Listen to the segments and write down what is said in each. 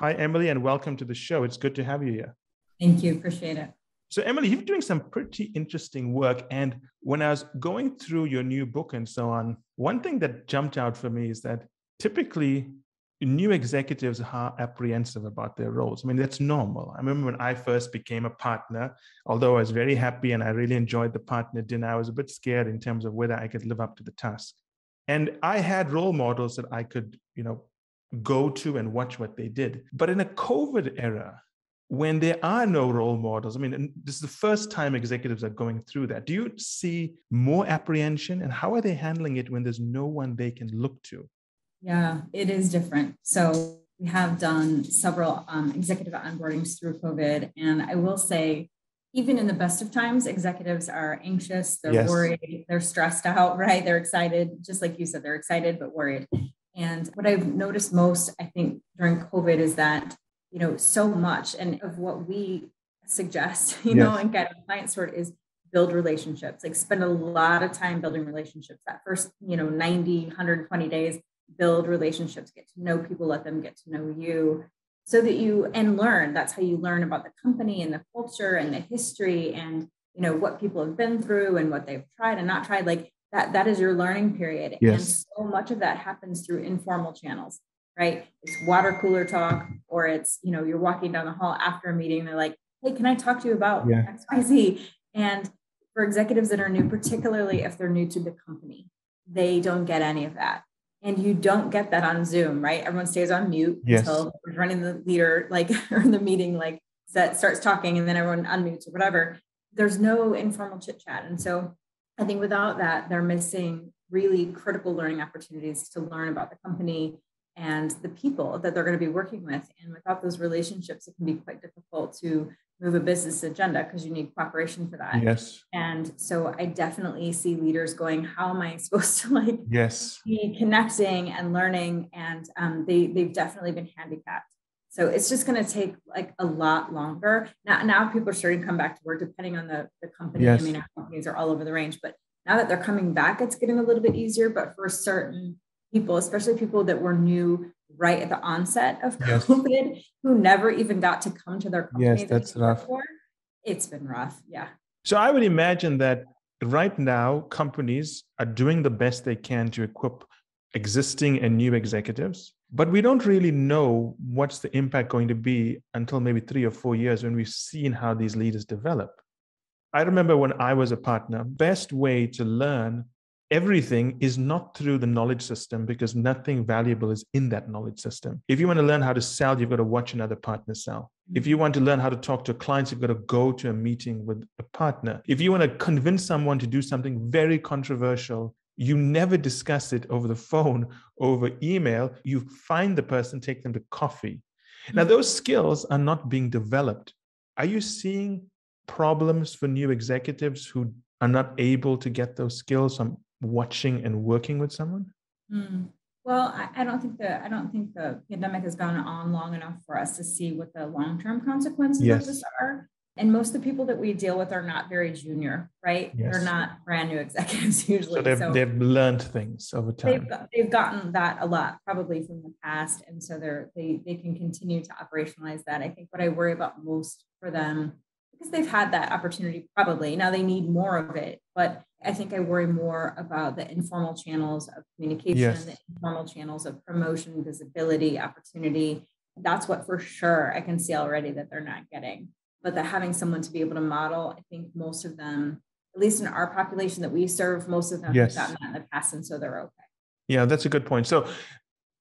Hi, Emily, and welcome to the show. It's good to have you here. Thank you. Appreciate it. So, Emily, you're doing some pretty interesting work. And when I was going through your new book and so on, one thing that jumped out for me is that typically new executives are apprehensive about their roles. I mean, that's normal. I remember when I first became a partner, although I was very happy and I really enjoyed the partner dinner, I was a bit scared in terms of whether I could live up to the task. And I had role models that I could, you know, go to and watch what they did. But in a COVID era, when there are no role models, I mean, this is the first time executives are going through that. Do you see more apprehension and how are they handling it when there's no one they can look to? Yeah, it is different. So we have done several um, executive onboardings through COVID. And I will say, even in the best of times, executives are anxious, they're yes. worried, they're stressed out, right? They're excited, just like you said, they're excited but worried. And what I've noticed most, I think, during COVID is that, you know, so much and of what we suggest, you yes. know, and get clients sort is build relationships, like spend a lot of time building relationships. That first, you know, 90, 120 days, build relationships, get to know people, let them get to know you so that you and learn. That's how you learn about the company and the culture and the history and, you know, what people have been through and what they've tried and not tried. Like that that is your learning period yes. So much of that happens through informal channels right? It's water cooler talk or it's you know you're walking down the hall after a meeting they're like hey can i talk to you about yeah. xyz and for executives that are new particularly if they're new to the company they don't get any of that. And you don't get that on zoom right? Everyone stays on mute yes. until running the leader like or the meeting like that starts talking and then everyone unmutes or whatever. There's no informal chit chat. And so I think without that, they're missing really critical learning opportunities to learn about the company and the people that they're going to be working with. And without those relationships, it can be quite difficult to move a business agenda because you need cooperation for that. Yes. And so I definitely see leaders going, how am I supposed to like yes be connecting and learning? And um, they they've definitely been handicapped. So it's just going to take like a lot longer. Now, now people are starting to come back to work, depending on the, the company. Yes. I mean, our companies are all over the range, but now that they're coming back, it's getting a little bit easier. But for certain people, especially people that were new right at the onset of yes. COVID, who never even got to come to their company, yes, that's rough. Before, it's been rough. Yeah. So I would imagine that right now companies are doing the best they can to equip existing and new executives but we don't really know what's the impact going to be until maybe three or four years when we've seen how these leaders develop i remember when i was a partner best way to learn everything is not through the knowledge system because nothing valuable is in that knowledge system if you want to learn how to sell you've got to watch another partner sell if you want to learn how to talk to clients you've got to go to a meeting with a partner if you want to convince someone to do something very controversial you never discuss it over the phone, over email. You find the person, take them to coffee. Now, mm-hmm. those skills are not being developed. Are you seeing problems for new executives who are not able to get those skills from watching and working with someone? Mm. Well, I, I, don't think the I don't think the pandemic has gone on long enough for us to see what the long term consequences yes. of this are and most of the people that we deal with are not very junior, right? Yes. They're not brand new executives usually. So they've, so they've learned things over time. They've, they've gotten that a lot, probably from the past, and so they're they they can continue to operationalize that. I think what I worry about most for them because they've had that opportunity probably now they need more of it, but I think I worry more about the informal channels of communication, yes. the informal channels of promotion, visibility, opportunity. That's what for sure I can see already that they're not getting but that having someone to be able to model, I think most of them, at least in our population that we serve, most of them yes. have gotten that in the past, and so they're okay. Yeah, that's a good point. So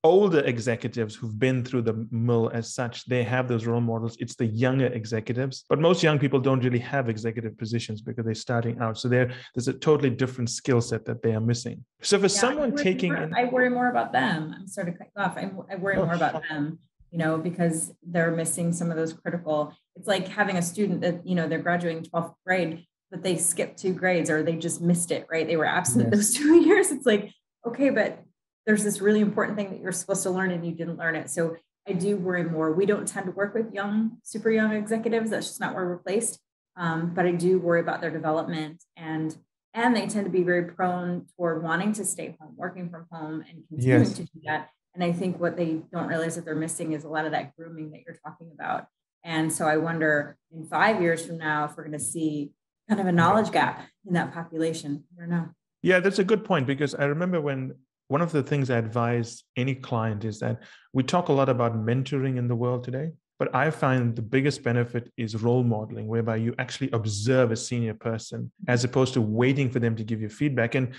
older executives who've been through the mill as such, they have those role models. It's the younger executives, but most young people don't really have executive positions because they're starting out. So there's a totally different skill set that they are missing. So for yeah, someone I taking, more, I worry more about them. I'm sort of cut off. I, I worry oh, more about them you know, because they're missing some of those critical. It's like having a student that, you know, they're graduating 12th grade, but they skipped two grades or they just missed it, right? They were absent yes. those two years. It's like, okay, but there's this really important thing that you're supposed to learn and you didn't learn it. So I do worry more. We don't tend to work with young, super young executives. That's just not where we're placed. Um, but I do worry about their development and and they tend to be very prone toward wanting to stay home, working from home, and continuing yes. to do that And I think what they don't realize that they're missing is a lot of that grooming that you're talking about. And so I wonder in five years from now if we're going to see kind of a knowledge gap in that population. I don't know. Yeah, that's a good point because I remember when one of the things I advise any client is that we talk a lot about mentoring in the world today, but I find the biggest benefit is role modeling, whereby you actually observe a senior person as opposed to waiting for them to give you feedback. And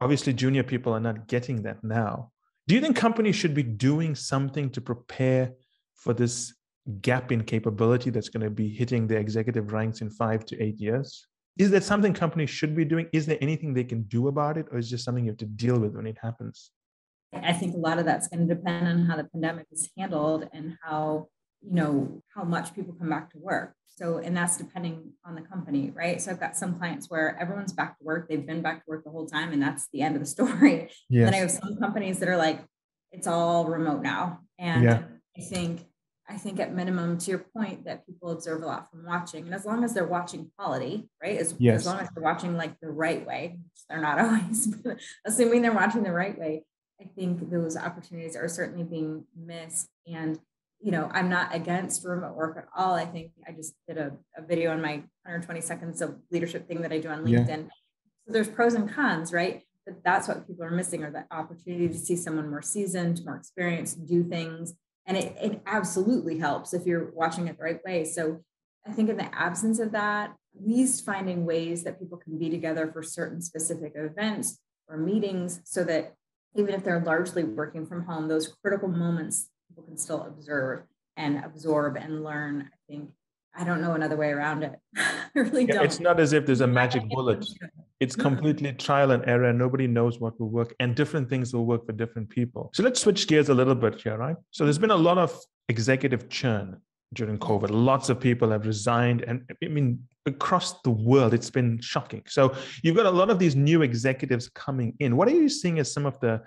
obviously, junior people are not getting that now. Do you think companies should be doing something to prepare for this gap in capability that's going to be hitting the executive ranks in five to eight years? Is that something companies should be doing? Is there anything they can do about it, or is it just something you have to deal with when it happens? I think a lot of that's going to depend on how the pandemic is handled and how you know how much people come back to work so and that's depending on the company right so i've got some clients where everyone's back to work they've been back to work the whole time and that's the end of the story yes. then i have some companies that are like it's all remote now and yeah. i think i think at minimum to your point that people observe a lot from watching and as long as they're watching quality right as, yes. as long as they're watching like the right way they're not always assuming they're watching the right way i think those opportunities are certainly being missed and you know, I'm not against remote work at all. I think I just did a, a video on my 120 seconds of leadership thing that I do on LinkedIn. Yeah. So there's pros and cons, right? But that's what people are missing are that opportunity to see someone more seasoned, more experienced, do things. And it, it absolutely helps if you're watching it the right way. So I think in the absence of that, at least finding ways that people can be together for certain specific events or meetings so that even if they're largely working from home, those critical moments people can still observe and absorb and learn. I think I don't know another way around it. I really yeah, don't. It's not as if there's a magic bullet. It's completely trial and error. Nobody knows what will work, and different things will work for different people. So let's switch gears a little bit here, right? So there's been a lot of executive churn during COVID. Lots of people have resigned, and I mean, across the world, it's been shocking. So you've got a lot of these new executives coming in. What are you seeing as some of the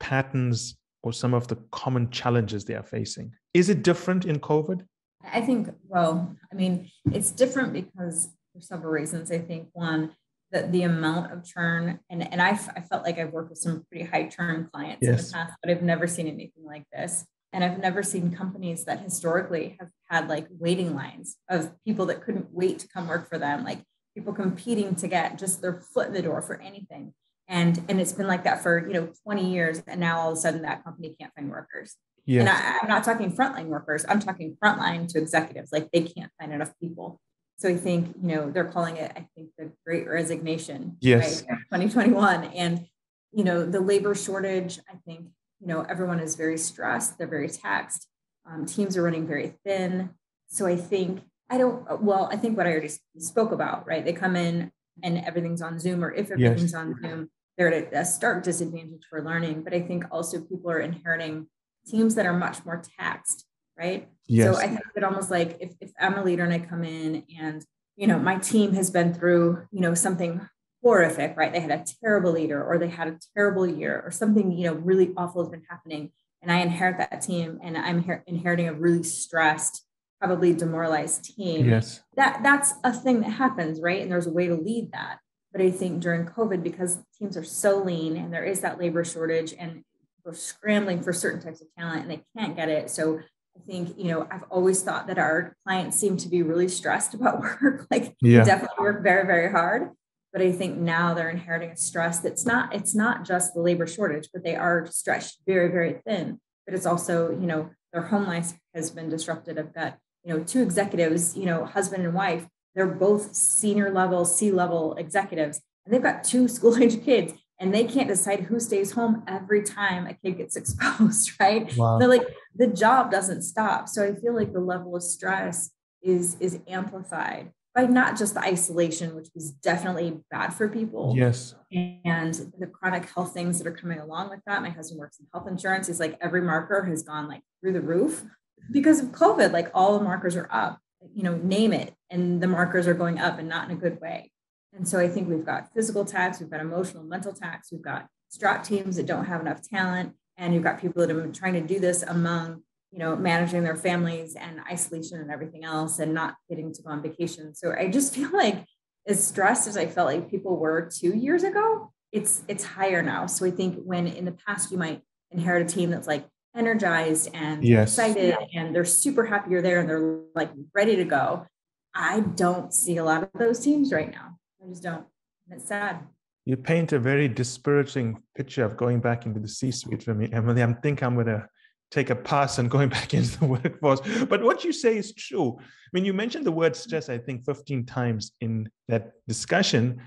patterns or some of the common challenges they are facing? Is it different in COVID? I think, well, I mean, it's different because for several reasons. I think one, that the amount of churn, and, and I've, I felt like I've worked with some pretty high churn clients yes. in the past, but I've never seen anything like this. And I've never seen companies that historically have had like waiting lines of people that couldn't wait to come work for them, like people competing to get just their foot in the door for anything and and it's been like that for you know 20 years and now all of a sudden that company can't find workers yes. and I, i'm not talking frontline workers i'm talking frontline to executives like they can't find enough people so i think you know they're calling it i think the great resignation yes right? 2021 and you know the labor shortage i think you know everyone is very stressed they're very taxed um, teams are running very thin so i think i don't well i think what i already spoke about right they come in and everything's on Zoom, or if everything's yes. on Zoom, they're at a stark disadvantage for learning. But I think also people are inheriting teams that are much more taxed, right? Yes. So I think it almost like if, if I'm a leader and I come in and you know my team has been through you know something horrific, right? They had a terrible leader, or they had a terrible year, or something you know really awful has been happening, and I inherit that team, and I'm her- inheriting a really stressed probably demoralized team. Yes. That that's a thing that happens, right? And there's a way to lead that. But I think during COVID, because teams are so lean and there is that labor shortage and we're scrambling for certain types of talent and they can't get it. So I think, you know, I've always thought that our clients seem to be really stressed about work. like yeah. definitely work very, very hard. But I think now they're inheriting a stress that's not, it's not just the labor shortage, but they are stretched very, very thin. But it's also, you know, their home life has been disrupted. I've got you know, two executives, you know, husband and wife, they're both senior level, C level executives, and they've got two school age kids, and they can't decide who stays home every time a kid gets exposed, right? Wow. They're like, the job doesn't stop. So I feel like the level of stress is is amplified by not just the isolation, which is definitely bad for people. Yes. And the chronic health things that are coming along with that. My husband works in health insurance. He's like, every marker has gone like through the roof because of COVID, like all the markers are up, you know, name it, and the markers are going up and not in a good way. And so I think we've got physical tax, we've got emotional, mental tax, we've got strap teams that don't have enough talent, and you've got people that are trying to do this among, you know, managing their families and isolation and everything else and not getting to go on vacation. So I just feel like as stressed as I felt like people were two years ago, it's it's higher now. So I think when in the past you might inherit a team that's like energized and yes. excited and they're super happy you're there and they're like ready to go. I don't see a lot of those teams right now. I just don't. And it's sad. You paint a very dispiriting picture of going back into the C suite for me, Emily. I think I'm going to take a pass on going back into the workforce. But what you say is true. I mean, you mentioned the word stress, I think, 15 times in that discussion.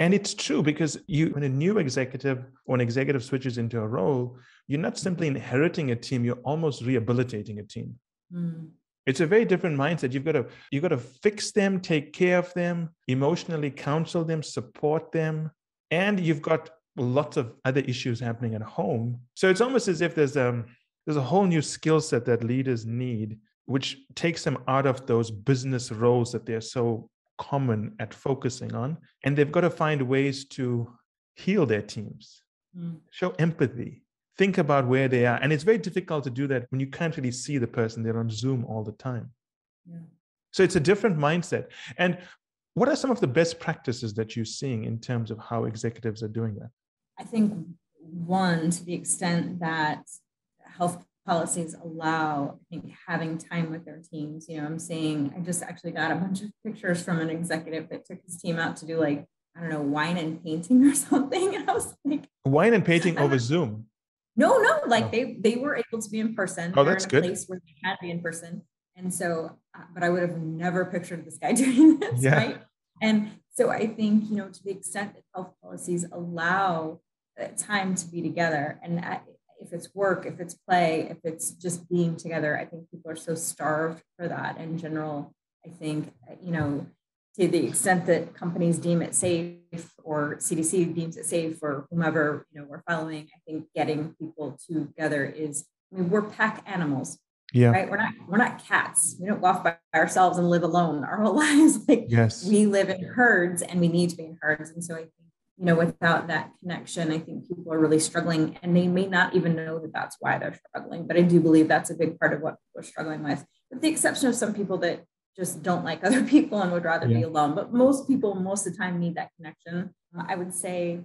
And it's true because you, when a new executive or an executive switches into a role, you're not simply inheriting a team, you're almost rehabilitating a team. Mm. It's a very different mindset. You've got to you've got to fix them, take care of them, emotionally counsel them, support them, and you've got lots of other issues happening at home. So it's almost as if there's um there's a whole new skill set that leaders need, which takes them out of those business roles that they're so common at focusing on. And they've got to find ways to heal their teams, mm. show empathy, think about where they are. And it's very difficult to do that when you can't really see the person, they're on Zoom all the time. Yeah. So it's a different mindset. And what are some of the best practices that you're seeing in terms of how executives are doing that? I think one, to the extent that health policies allow, I think, having time with their teams. You know, I'm saying I just actually got a bunch of pictures from an executive that took his team out to do like, I don't know, wine and painting or something. And I was like, wine and painting over Zoom. No, no, like oh. they they were able to be in person. Oh, that's in a good. Place where they had to be in person, and so, uh, but I would have never pictured this guy doing this, yeah. right? And so I think you know to the extent that health policies allow uh, time to be together, and uh, if it's work, if it's play, if it's just being together, I think people are so starved for that in general. I think, uh, you know, to the extent that companies deem it safe or CDC deems it safe or whomever, you know, we're following, I think getting people together is, I mean, we're pack animals. Yeah. Right. We're not, we're not cats. We don't go off by ourselves and live alone our whole lives. Like yes. we live in herds and we need to be in herds. And so I think you know, without that connection, I think people are really struggling and they may not even know that that's why they're struggling. But I do believe that's a big part of what people are struggling with, with the exception of some people that just don't like other people and would rather yeah. be alone. But most people, most of the time, need that connection. I would say,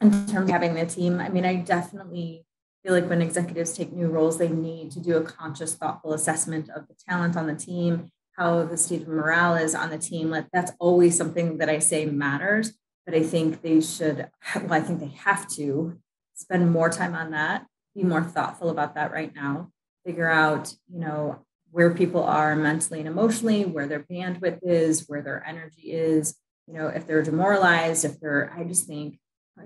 in terms of having the team, I mean, I definitely feel like when executives take new roles, they need to do a conscious, thoughtful assessment of the talent on the team, how the state of morale is on the team. Like, that's always something that I say matters but I think they should, well, I think they have to spend more time on that, be more thoughtful about that right now, figure out, you know, where people are mentally and emotionally, where their bandwidth is, where their energy is, you know, if they're demoralized, if they're, I just think,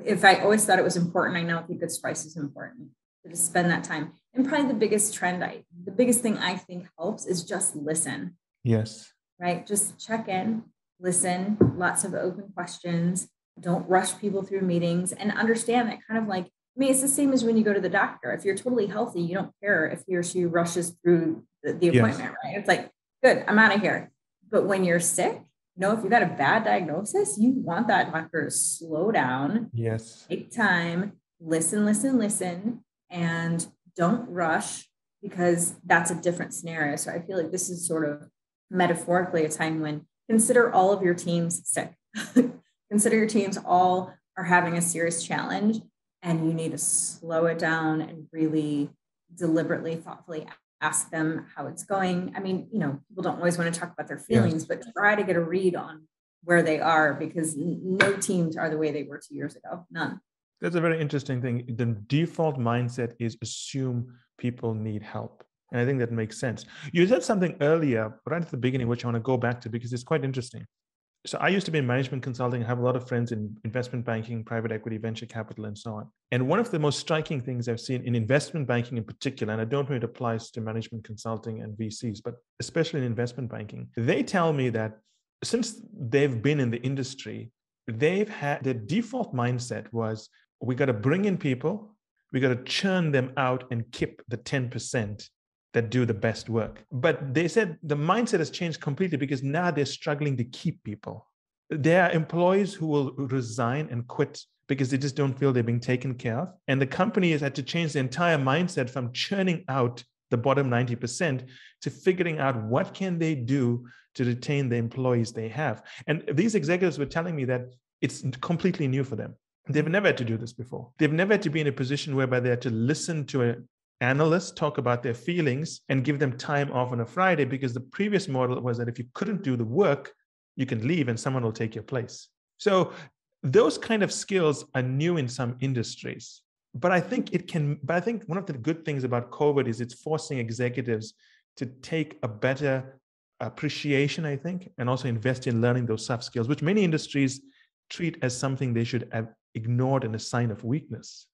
if I always thought it was important, I now think good spice is important to spend that time. And probably the biggest trend I, the biggest thing I think helps is just listen. Yes. Right. Just check in, listen, lots of open questions. Don't rush people through meetings and understand that kind of like, I mean, it's the same as when you go to the doctor. If you're totally healthy, you don't care if he or she rushes through the, the appointment, yes. right? It's like, good, I'm out of here. But when you're sick, you know, if you got a bad diagnosis, you want that doctor to slow down. Yes. Take time, listen, listen, listen, and don't rush because that's a different scenario. So I feel like this is sort of metaphorically a time when consider all of your teams sick. consider your teams all are having a serious challenge and you need to slow it down and really deliberately, thoughtfully ask them how it's going. I mean, you know, people don't always want to talk about their feelings, yes. but try to get a read on where they are because no teams are the way they were two years ago. None. That's a very interesting thing. The default mindset is assume people need help. And I think that makes sense. You said something earlier, right at the beginning, which I want to go back to because it's quite interesting. So I used to be in management consulting. I have a lot of friends in investment banking, private equity, venture capital, and so on. And one of the most striking things I've seen in investment banking in particular, and I don't know it applies to management consulting and VCs, but especially in investment banking, they tell me that since they've been in the industry, they've had their default mindset was we got to bring in people, we got to churn them out and keep the 10% that do the best work. But they said the mindset has changed completely because now they're struggling to keep people. There are employees who will resign and quit because they just don't feel they're being taken care of. And the company has had to change the entire mindset from churning out the bottom 90% to figuring out what can they do to retain the employees they have. And these executives were telling me that it's completely new for them. They've never had to do this before. They've never had to be in a position whereby they had to listen to a analysts talk about their feelings and give them time off on a Friday because the previous model was that if you couldn't do the work, you can leave and someone will take your place. So those kind of skills are new in some industries. But I think it can, but I think one of the good things about COVID is it's forcing executives to take a better appreciation, I think, and also invest in learning those soft skills, which many industries treat as something they should have ignored and a sign of weakness.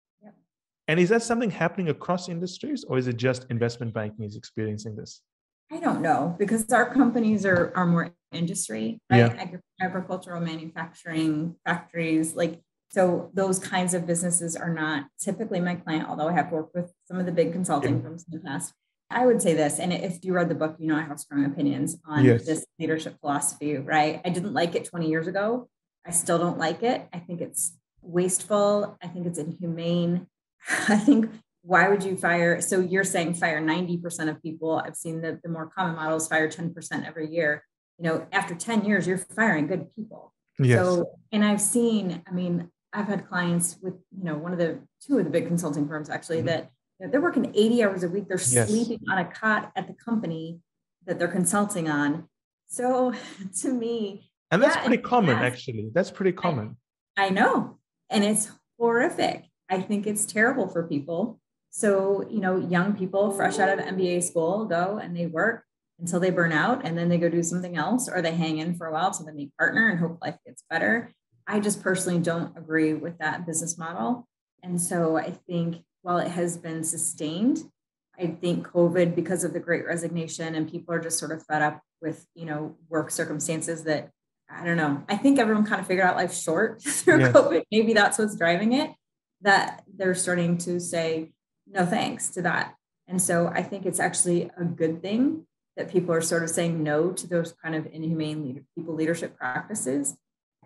And is that something happening across industries, or is it just investment banking is experiencing this? I don't know because our companies are are more industry, right? Yeah. agricultural manufacturing factories, like so those kinds of businesses are not typically my client, although I have worked with some of the big consulting yeah. firms in the past. I would say this, and if you read the book, you know I have strong opinions on yes. this leadership philosophy, right? I didn't like it 20 years ago. I still don't like it. I think it's wasteful. I think it's inhumane. I think why would you fire? So you're saying fire 90% of people. I've seen the, the more common models fire 10% every year. You know, after 10 years, you're firing good people. Yes. So, and I've seen, I mean, I've had clients with, you know, one of the two of the big consulting firms actually mm-hmm. that you know, they're working 80 hours a week. They're yes. sleeping on a cot at the company that they're consulting on. So to me, and that's yeah, pretty common, actually. That's pretty common. I, I know. And it's horrific. I think it's terrible for people. So, you know, young people fresh out of MBA school go and they work until they burn out and then they go do something else or they hang in for a while so they meet partner and hope life gets better. I just personally don't agree with that business model. And so I think while it has been sustained, I think COVID, because of the great resignation and people are just sort of fed up with, you know, work circumstances that I don't know. I think everyone kind of figured out life short through yes. COVID. Maybe that's what's driving it, that they're starting to say no thanks to that. And so I think it's actually a good thing that people are sort of saying no to those kind of inhumane leader, people leadership practices.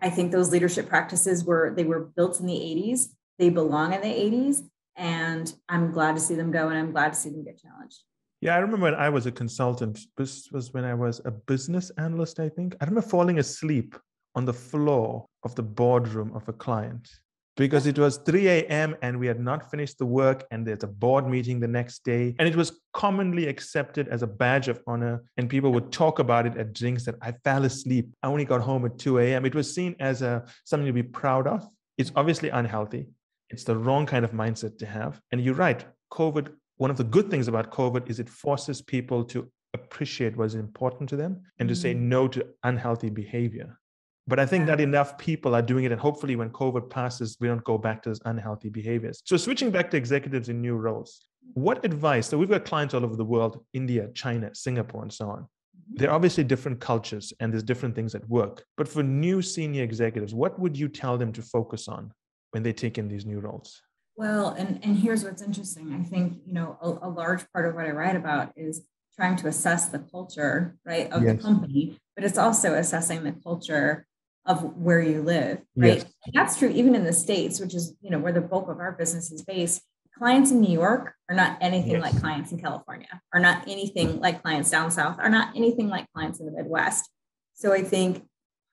I think those leadership practices were they were built in the 80s. They belong in the 80s. And I'm glad to see them go and I'm glad to see them get challenged. Yeah, I remember when I was a consultant. This was when I was a business analyst, I think. I remember falling asleep on the floor of the boardroom of a client because it was 3 a.m. and we had not finished the work, and there's a board meeting the next day. And it was commonly accepted as a badge of honor. And people would talk about it at drinks that I fell asleep. I only got home at 2 a.m. It was seen as a, something to be proud of. It's obviously unhealthy. It's the wrong kind of mindset to have. And you're right, COVID one of the good things about COVID is it forces people to appreciate what is important to them and to mm-hmm. say no to unhealthy behavior. But I think not enough people are doing it. And hopefully, when COVID passes, we don't go back to those unhealthy behaviors. So, switching back to executives in new roles, what advice? So, we've got clients all over the world India, China, Singapore, and so on. Mm-hmm. There are obviously different cultures and there's different things at work. But for new senior executives, what would you tell them to focus on when they take in these new roles? Well, and, and here's what's interesting. I think, you know, a, a large part of what I write about is trying to assess the culture, right, of yes. the company, but it's also assessing the culture of where you live, right? Yes. that's true even in the States, which is, you know, where the bulk of our business is based. Clients in New York are not anything yes. like clients in California, are not anything like clients down south, are not anything like clients in the Midwest. So I think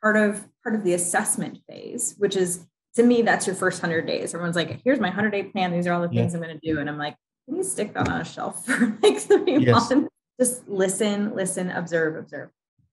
part of part of the assessment phase, which is to me, that's your first 100 days. Everyone's like, here's my 100 day plan. These are all the things yeah. I'm going to do. And I'm like, can you stick that on a shelf for like three yes. months? Just listen, listen, observe, observe.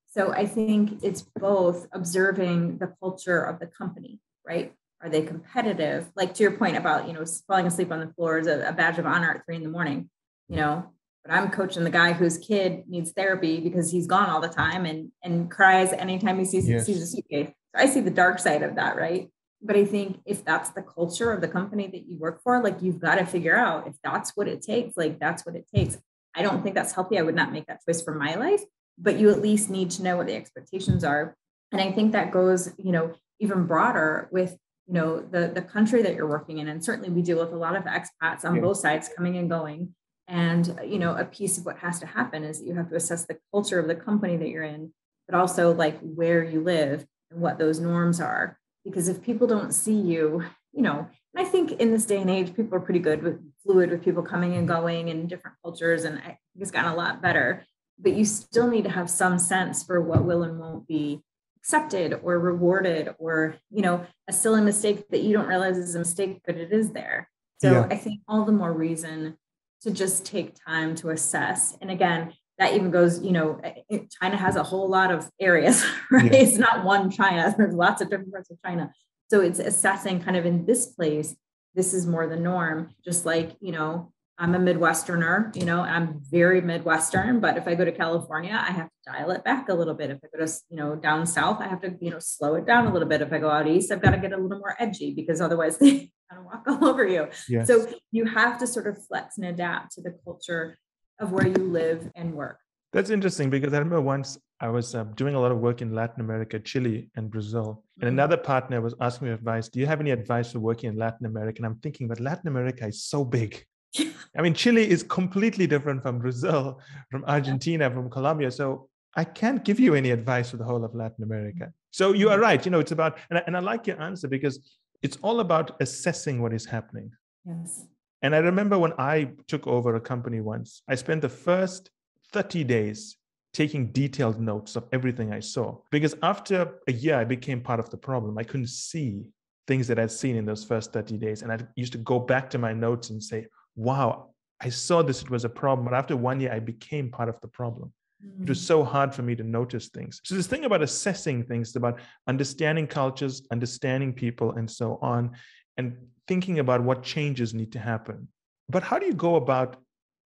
So I think it's both observing the culture of the company, right? Are they competitive? Like to your point about, you know, falling asleep on the floor is a, a badge of honor at three in the morning, you know, but I'm coaching the guy whose kid needs therapy because he's gone all the time and and cries anytime he sees, yes. sees a suitcase. So I see the dark side of that, right? But I think if that's the culture of the company that you work for, like you've got to figure out if that's what it takes, like that's what it takes. I don't think that's healthy. I would not make that choice for my life, but you at least need to know what the expectations are. And I think that goes, you know, even broader with, you know, the the country that you're working in. And certainly we deal with a lot of expats on yeah. both sides coming and going. And, you know, a piece of what has to happen is that you have to assess the culture of the company that you're in, but also like where you live and what those norms are because if people don't see you you know and i think in this day and age people are pretty good with fluid with people coming and going and different cultures and i think it's gotten a lot better but you still need to have some sense for what will and won't be accepted or rewarded or you know a silly mistake that you don't realize is a mistake but it is there so yeah. i think all the more reason to just take time to assess. And again, that even goes, you know, eh, eh, China has a whole lot of areas, right? Yeah. It's not one China, there's lots of different parts of China. So it's assessing kind of in this place, this is more the norm, just like, you know, I'm a Midwesterner, you know, I'm very Midwestern, but if I go to California, I have to dial it back a little bit. If I go to, you know, down south, I have to, you know, slow it down a little bit. If I go out east, I've got to get a little more edgy because otherwise they kind of walk all over you. Yes. So you have to sort of flex and adapt to the culture of where you live and work. That's interesting because I remember once I was uh, doing a lot of work in Latin America, Chile, and Brazil. And mm-hmm. another partner was asking me advice. Do you have any advice for working in Latin America? And I'm thinking, but Latin America is so big. I mean, Chile is completely different from Brazil, from Argentina, from Colombia. So I can't give you any advice for the whole of Latin America. So you are right. You know, it's about, and I, and I like your answer because it's all about assessing what is happening. Yes. And I remember when I took over a company once, I spent the first 30 days taking detailed notes of everything I saw. Because after a year, I became part of the problem. I couldn't see things that I'd seen in those first 30 days. And I used to go back to my notes and say, wow, I saw this, it was a problem. But after one year, I became part of the problem. Mm-hmm. It was mm. so hard for me to notice things. So, this thing about assessing things, about understanding cultures, understanding people, and so on, and thinking about what changes need to happen. But how do you go about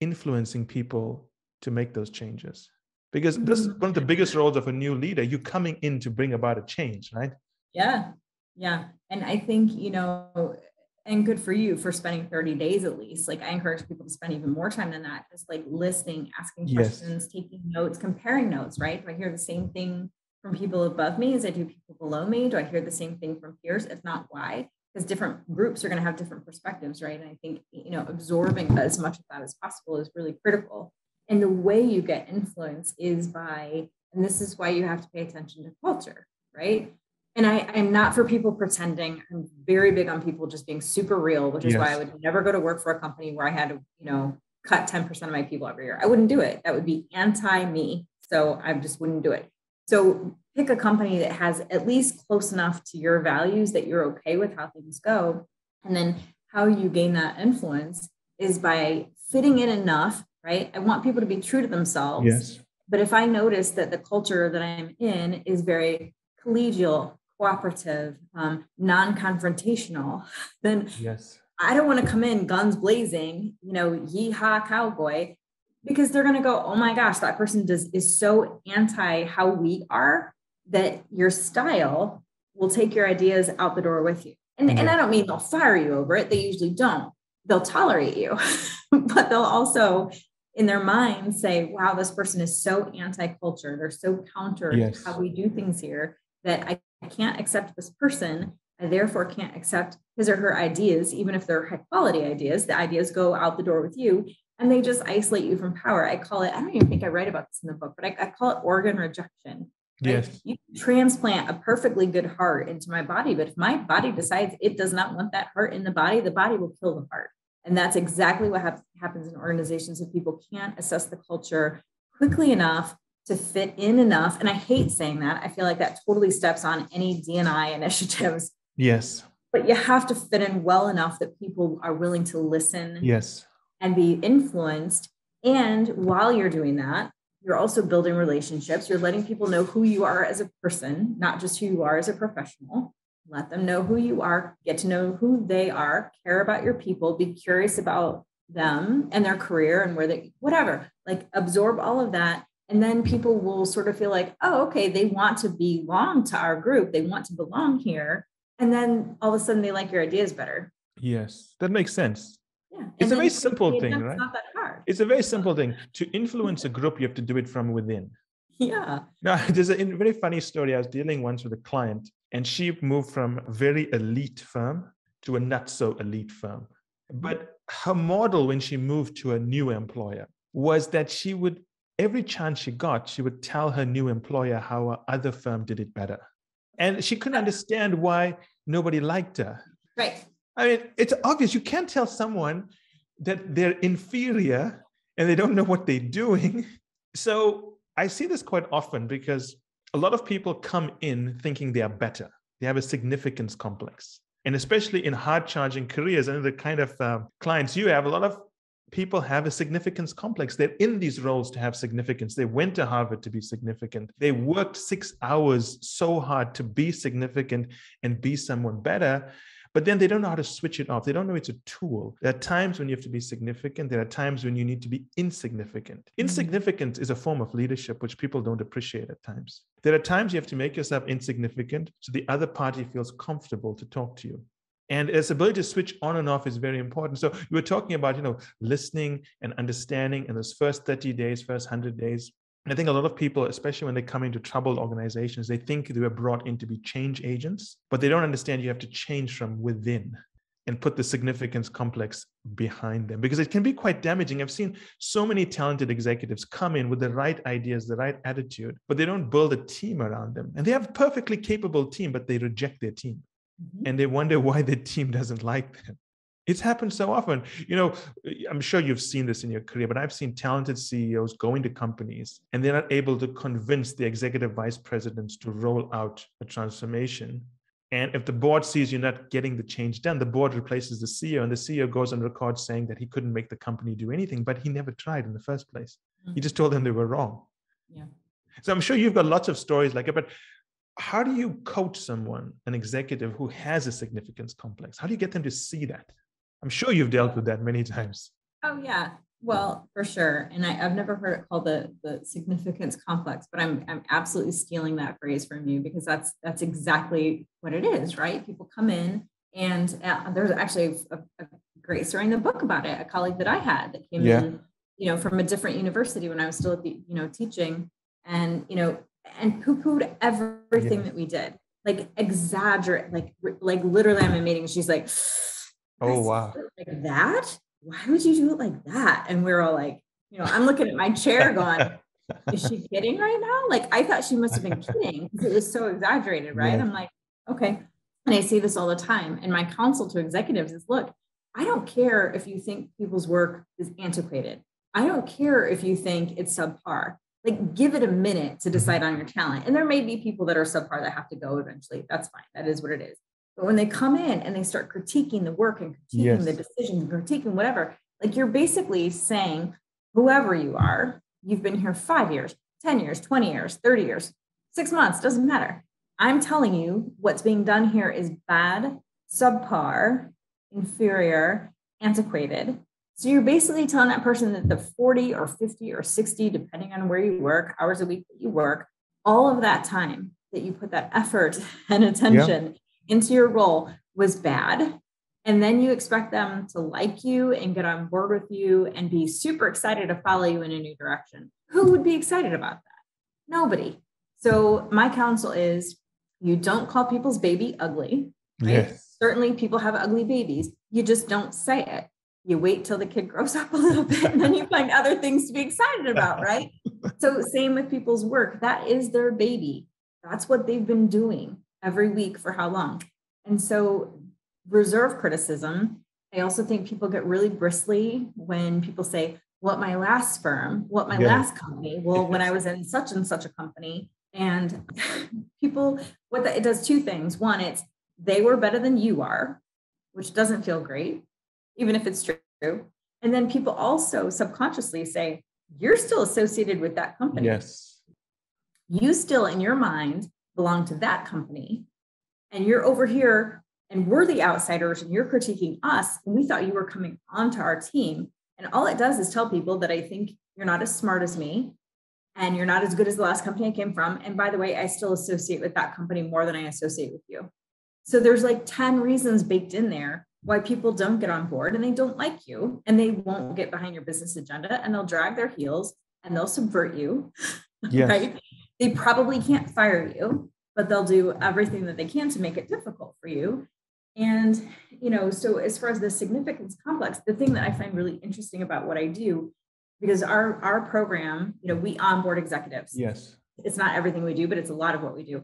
influencing people to make those changes? Because this is mm-hmm. one of the biggest roles of a new leader. You coming in to bring about a change, right? Yeah. Yeah. And I think, you know, and good for you for spending 30 days at least. Like i encourage people to spend even more time than that just like listening asking questions yes. taking notes comparing notes right? Do i hear the same thing from people above me as i do people below me? Do i hear the same thing from peers? If not why? Because different groups are going to have different perspectives right? And i think you know absorbing as much of that as possible is really critical. And the way you get influence is by and this is why you have to pay attention to culture right and I, I'm not for people pretending. I'm very big on people just being super real, which is yes. why I would never go to work for a company where I had to, you know, cut 10% of my people every year. I wouldn't do it. That would be anti me. So I just wouldn't do it. So pick a company that has at least close enough to your values that you're okay with how things go. And then how you gain that influence is by fitting in enough, right? I want people to be true to themselves. Yes. But if I notice that the culture that I'm in is very collegial, cooperative, um, non-confrontational, then yes. I don't want to come in guns blazing, you know, yeehaw cowboy, because they're going to go, oh my gosh, that person does is so anti how we are that your style will take your ideas out the door with you. And, and I don't mean they'll fire you over it. They usually don't. They'll tolerate you, but they'll also in their mind say, wow, this person is so anti-culture. They're so counter yes. to how we do things here that I I can't accept this person. I therefore can't accept his or her ideas, even if they're high quality ideas. The ideas go out the door with you and they just isolate you from power. I call it, I don't even think I write about this in the book, but I, I call it organ rejection. Yes. You transplant a perfectly good heart into my body, but if my body decides it does not want that heart in the body, the body will kill the heart. And that's exactly what ha- happens in organizations if people can't assess the culture quickly enough to fit in enough. And I hate saying that. I feel like that totally steps on any DNI initiatives. Yes. But you have to fit in well enough that people are willing to listen. Yes. And be influenced. And while you're doing that, you're also building relationships. You're letting people know who you are as a person, not just who you are as a professional. Let them know who you are, get to know who they are, care about your people, be curious about them and their career and where they, whatever, like absorb all of that and then people will sort of feel like, oh, okay, they want to belong to our group. They want to belong here. And then all of a sudden they like your ideas better. Yes, that makes sense. Yeah. It's a very simple thing, right? not that hard. It's a very simple thing. To influence a group, you have to do it from within. Yeah. Now, there's a very funny story. I was dealing once with a client, and she moved from a very elite firm to a not so elite firm. But her model when she moved to a new employer was that she would every chance she got, she would tell her new employer how her other firm did it better. And she couldn't understand why nobody liked her. Right. I mean, it's obvious. You can't tell someone that they're inferior and they don't know what they're doing. So I see this quite often because a lot of people come in thinking they are better. They have a significance complex. And especially in hard charging careers and the kind of uh, clients you have, a lot of people have a significance complex. They're in these roles to have significance. They went to Harvard to be significant. They worked six hours so hard to be significant and be someone better. But then they don't know how to switch it off. They don't know it's a tool. There are times when you have to be significant. There are times when you need to be insignificant. Mm-hmm. Insignificance is a form of leadership, which people don't appreciate at times. There are times you have to make yourself insignificant so the other party feels comfortable to talk to you and its ability to switch on and off is very important so you were talking about you know listening and understanding in those first 30 days first 100 days I think a lot of people, especially when they come into troubled organizations, they think they were brought in to be change agents, but they don't understand you have to change from within and put the significance complex behind them because it can be quite damaging. I've seen so many talented executives come in with the right ideas, the right attitude, but they don't build a team around them. And they have a perfectly capable team, but they reject their team mm-hmm. and they wonder why the team doesn't like them. It's happened so often. You know, I'm sure you've seen this in your career, but I've seen talented CEOs go into companies and they're not able to convince the executive vice presidents to roll out a transformation. And if the board sees you're not getting the change done, the board replaces the CEO, and the CEO goes on record saying that he couldn't make the company do anything, but he never tried in the first place. Mm-hmm. He just told them they were wrong. Yeah. So I'm sure you've got lots of stories like it, but how do you coach someone, an executive who has a significance complex? How do you get them to see that? I'm sure you've dealt with that many times. Oh yeah, well for sure. And I, have never heard it called the the significance complex, but I'm I'm absolutely stealing that phrase from you because that's that's exactly what it is, right? People come in and uh, there's actually a, a, great story in the book about it. A colleague that I had that came yeah. in, you know, from a different university when I was still at the you know teaching, and you know and poo-pooed everything yeah. that we did. Like exaggerate like like literally i'm in meeting she's like oh wow. like that? Why would you do it like that? And we are all like you know i'm looking at my chair going is she kidding right now? Like i thought she must have been kidding because it was so exaggerated right? Yeah. i'm like okay. And i see this all the time and my counsel to executives is look i don't care if you think people's work is antiquated. I don't care if you think it's subpar like give it a minute to mm-hmm. decide on your talent. And there may be people that are subpar that have to go eventually. That's fine. That is what it is. But when they come in and they start critiquing the work and critiquing yes. the decisions, critiquing whatever, like you're basically saying, whoever you are, you've been here five years, 10 years, 20 years, 30 years, six months, doesn't matter. I'm telling you what's being done here is bad, subpar, inferior, antiquated. So you're basically telling that person that the 40 or 50 or 60, depending on where you work, hours a week that you work, all of that time that you put that effort and attention yeah. into your role was bad. And then you expect them to like you and get on board with you and be super excited to follow you in a new direction. Who would be excited about that? Nobody. So my counsel is you don't call people's baby ugly. Right? Yes. Certainly people have ugly babies. You just don't say it you wait till the kid grows up a little bit and then you find other things to be excited about, right? so, same with people's work. That is their baby. That's what they've been doing every week for how long? And so, reserve criticism. I also think people get really bristly when people say, What my last firm, what my yeah. last company, well, when I was in such and such a company. And people, what the, it does two things. One, it's they were better than you are, which doesn't feel great even if it's true. And then people also subconsciously say, you're still associated with that company. Yes. You still, in your mind, belong to that company. And you're over here and we're the outsiders and you're critiquing us. And we thought you were coming onto our team. And all it does is tell people that I think you're not as smart as me and you're not as good as the last company I came from. And by the way, I still associate with that company more than I associate with you. So there's like 10 reasons baked in there why people don't get on board and they don't like you and they won't get behind your business agenda and they'll drag their heels and they'll subvert you. Yes. Right. They probably can't fire you, but they'll do everything that they can to make it difficult for you. And, you know, so as far as the significance complex, the thing that I find really interesting about what I do, because our our program, you know, we onboard executives. Yes. It's not everything we do, but it's a lot of what we do.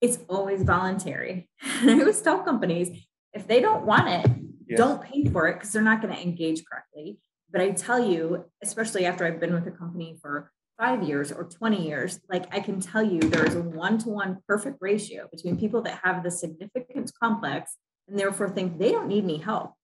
It's always voluntary. And I always tell companies if they don't want it, yes. don't pay for it because they're not going to engage correctly. But I tell you, especially after I've been with a company for five years or 20 years, like I can tell you there is a one to one perfect ratio between people that have the significance complex and therefore think they don't need any help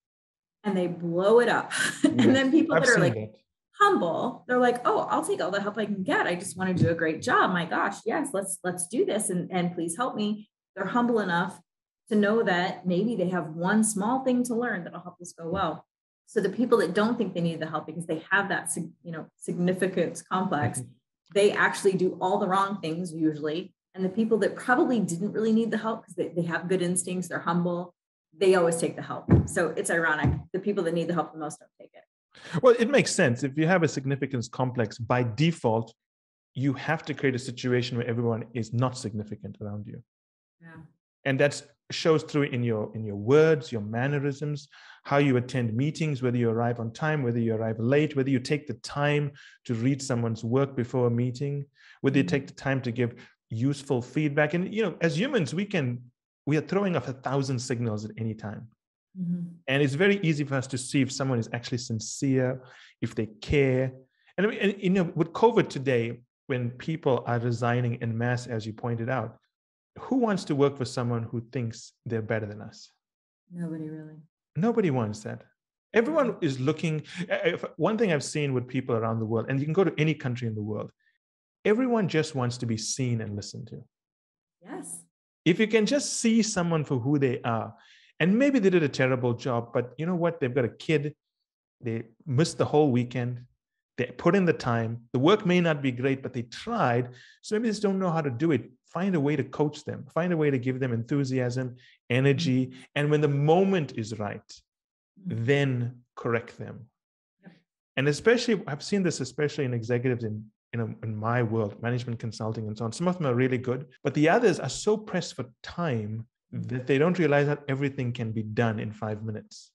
and they blow it up. and then people I've that are like that. humble, they're like, oh, I'll take all the help I can get. I just want to do a great job. My gosh, yes, let's let's do this and, and please help me. They're humble enough to know that maybe they have one small thing to learn that'll help this go well. So the people that don't think they need the help because they have that you know significance complex, mm-hmm. they actually do all the wrong things usually. And the people that probably didn't really need the help because they, they have good instincts, they're humble, they always take the help. So it's ironic. The people that need the help the most don't take it. Well, it makes sense. If you have a significance complex, by default, you have to create a situation where everyone is not significant around you. Yeah. And that shows through in your in your words, your mannerisms, how you attend meetings, whether you arrive on time, whether you arrive late, whether you take the time to read someone's work before a meeting, whether you mm-hmm. take the time to give useful feedback. And you know, as humans, we can we are throwing off a thousand signals at any time. Mm-hmm. And it's very easy for us to see if someone is actually sincere, if they care. And, and you know, with COVID today, when people are resigning in mass, as you pointed out, who wants to work for someone who thinks they're better than us? Nobody really. Nobody wants that. Everyone is looking. One thing I've seen with people around the world, and you can go to any country in the world, everyone just wants to be seen and listened to. Yes. If you can just see someone for who they are, and maybe they did a terrible job, but you know what? They've got a kid, they missed the whole weekend, they put in the time. The work may not be great, but they tried. So maybe they just don't know how to do it. Find a way to coach them, find a way to give them enthusiasm, energy. And when the moment is right, mm-hmm. then correct them. And especially, I've seen this especially in executives in you know, in my world, management consulting and so on. Some of them are really good, but the others are so pressed for time that they don't realize that everything can be done in five minutes.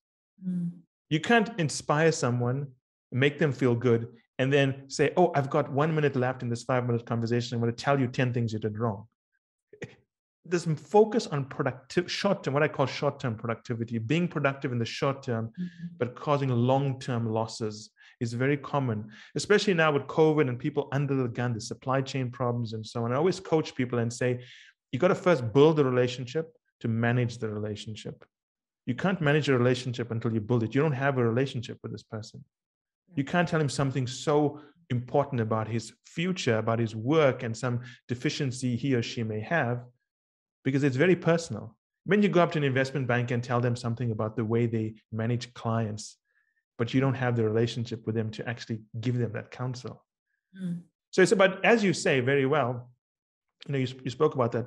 Mm. You can't inspire someone, make them feel good, and then say, Oh, I've got one minute left in this five minute conversation. I'm going to tell you 10 things you did wrong. This focus on productive short term, what I call short term productivity, being productive in the short term, mm-hmm. but causing long term losses is very common, especially now with COVID and people under the gun, the supply chain problems and so on. I always coach people and say, you got to first build the relationship to manage the relationship. You can't manage a relationship until you build it. You don't have a relationship with this person. You can't tell him something so important about his future, about his work, and some deficiency he or she may have, because it's very personal. When you go up to an investment bank and tell them something about the way they manage clients, but you don't have the relationship with them to actually give them that counsel. Mm. So it's about, as you say very well, you know, you, you spoke about that.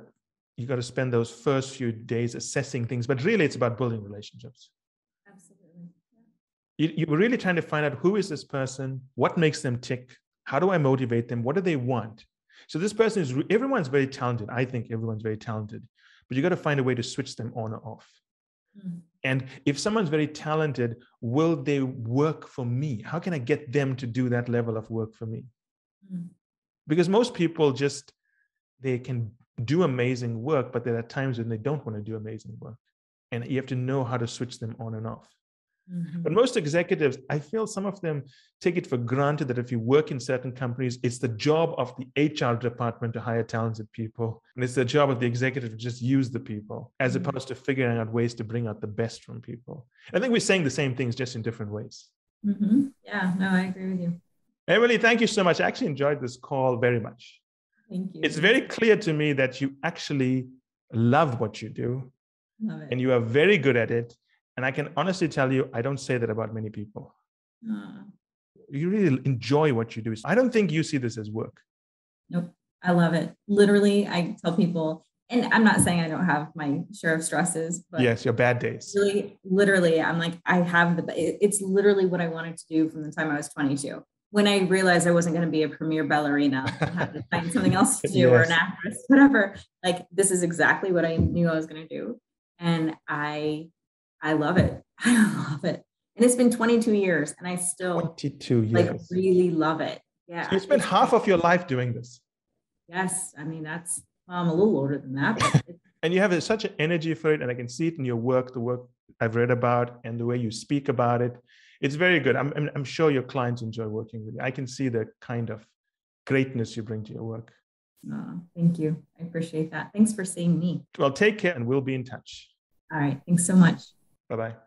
You got to spend those first few days assessing things, but really it's about building relationships. You, you're really trying to find out who is this person, what makes them tick, how do I motivate them, what do they want? So this person is everyone's very talented. I think everyone's very talented, but you got to find a way to switch them on or off. Mm. And if someone's very talented, will they work for me? How can I get them to do that level of work for me? Mm. Because most people just they can do amazing work, but there are times when they don't want to do amazing work. And you have to know how to switch them on and off. Mm-hmm. But most executives, I feel some of them take it for granted that if you work in certain companies, it's the job of the HR department to hire talented people. And it's the job of the executive to just use the people, as mm-hmm. opposed to figuring out ways to bring out the best from people. I think we're saying the same things just in different ways. Mm-hmm. Yeah, no, I agree with you. Emily, thank you so much. I actually enjoyed this call very much. Thank you. It's very clear to me that you actually love what you do. Love it. And you are very good at it and I can honestly tell you, I don't say that about many people. Uh, you really enjoy what you do. I don't think you see this as work. Nope. I love it. Literally, I tell people, and I'm not saying I don't have my share of stresses, but yes, your bad days. Really, literally, I'm like, I have the, it's literally what I wanted to do from the time I was 22. When I realized I wasn't going to be a premier ballerina, I had to find something else to do yes. or an actress, whatever. Like, this is exactly what I knew I was going to do. And I I love it. I love it. And it's been 22 years and I still 22 years. like really love it. Yeah. So you spent half of your life doing this. Yes. I mean, that's, well, I'm a little older than that. and you have such an energy for it. And I can see it in your work, the work I've read about and the way you speak about it. It's very good. I'm, I'm, I'm sure your clients enjoy working with you. I can see the kind of greatness you bring to your work. Oh, thank you. I appreciate that. Thanks for seeing me. Well, take care and we'll be in touch. All right. Thanks so much. Bye bye.